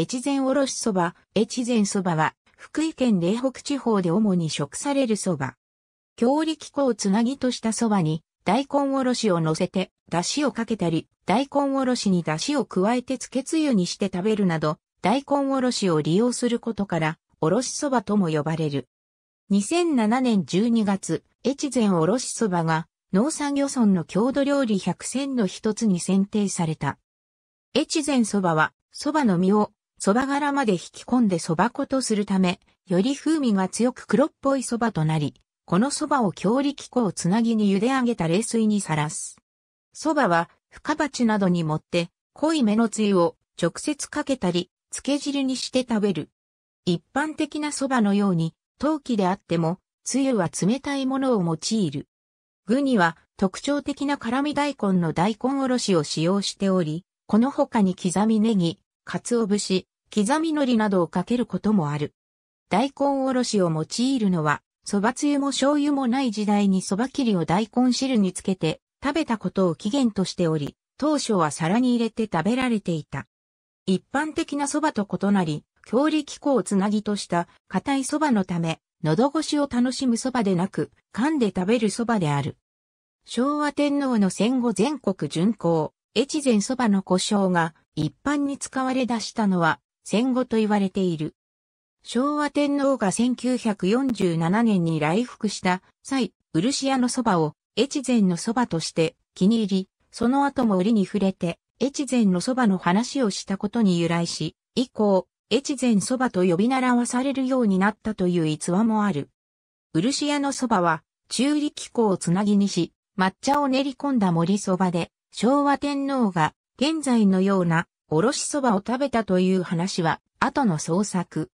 越前おろしそば、越前そばは、福井県嶺北地方で主に食されるそば。強力粉をつなぎとしたそばに、大根おろしを乗せて、出汁をかけたり、大根おろしに出汁を加えてつけつゆにして食べるなど、大根おろしを利用することから、おろしそばとも呼ばれる。2007年12月、越前おろしそばが、農産漁村の郷土料理100選の一つに選定された。越前そばは、そばの実を、そば殻まで引き込んでそば粉とするため、より風味が強く黒っぽいそばとなり、このそばを強力粉をつなぎに茹で上げた冷水にさらす。そばは、深鉢などに盛って、濃いめのつゆを直接かけたり、漬け汁にして食べる。一般的なそばのように、陶器であっても、つゆは冷たいものを用いる。具には特徴的な辛味大根の大根おろしを使用しており、この他に刻みネギ、鰹節、刻み海苔などをかけることもある。大根おろしを用いるのは、蕎麦つゆも醤油もない時代に蕎麦切りを大根汁につけて食べたことを起源としており、当初は皿に入れて食べられていた。一般的な蕎麦と異なり、強力粉をつなぎとした硬い蕎麦のため、喉越しを楽しむ蕎麦でなく、噛んで食べる蕎麦である。昭和天皇の戦後全国巡行、越前蕎麦の故障が一般に使われ出したのは戦後と言われている。昭和天皇が1947年に来福した際、漆屋の蕎麦を越前の蕎麦として気に入り、その後も売りに触れて、越前の蕎麦の話をしたことに由来し、以降、越前蕎麦と呼び習わされるようになったという逸話もある。漆屋の蕎麦は、中力粉をつなぎにし、抹茶を練り込んだ森蕎麦で、昭和天皇が現在のようなおろし蕎麦を食べたという話は、後の創作。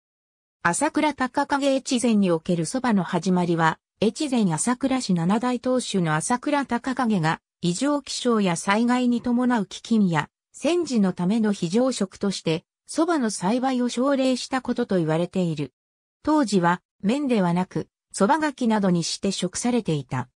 朝倉高影越前における蕎麦の始まりは、越前朝倉市七大当主の朝倉高影が、異常気象や災害に伴う飢饉や、戦時のための非常食として、蕎麦の栽培を奨励したことと言われている。当時は麺ではなく蕎麦柿などにして食されていた。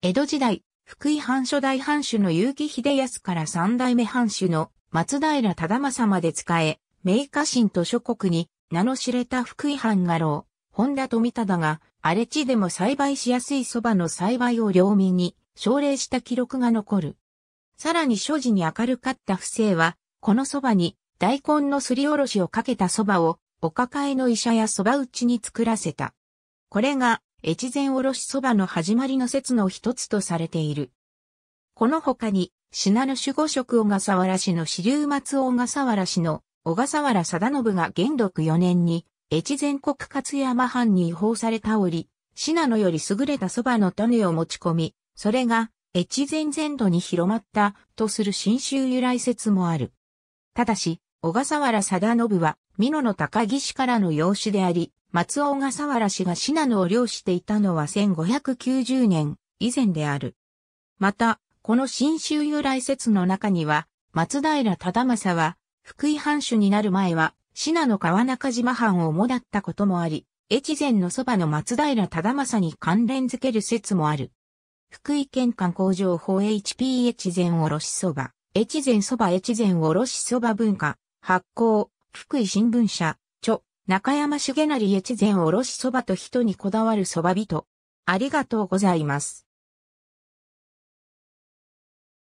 江戸時代、福井藩初代藩主の結城秀康から三代目藩主の松平忠政まで使え、名家臣と諸国に名の知れた福井藩画廊、本田富忠が荒れ地でも栽培しやすい蕎麦の栽培を領民に奨励した記録が残る。さらに所持に明るかった不正は、この蕎麦に大根のすりおろしをかけた蕎麦を、お抱えの医者や蕎麦打ちに作らせた。これが、越前おろし蕎麦の始まりの説の一つとされている。この他に、信濃守護職小笠原氏の支流松小笠原氏の小笠原貞信が元禄4年に、越前国勝山藩に違法された折、信濃より優れた蕎麦の種を持ち込み、それが越前全土に広まったとする新州由来説もある。ただし、小笠原貞信は、美濃の高木氏からの養子であり、松尾小笠原氏が信濃を領していたのは1590年以前である。また、この新州由来説の中には、松平忠政は、福井藩主になる前は、信濃川中島藩を主だったこともあり、越前のそばの松平忠政に関連づける説もある。福井県観光情報 HP 越前おろしそば、越前そば越前おろしそば文化、発行、福井新聞社、著、中山重成越前おろしそばと人にこだわるそば人。ありがとうございます。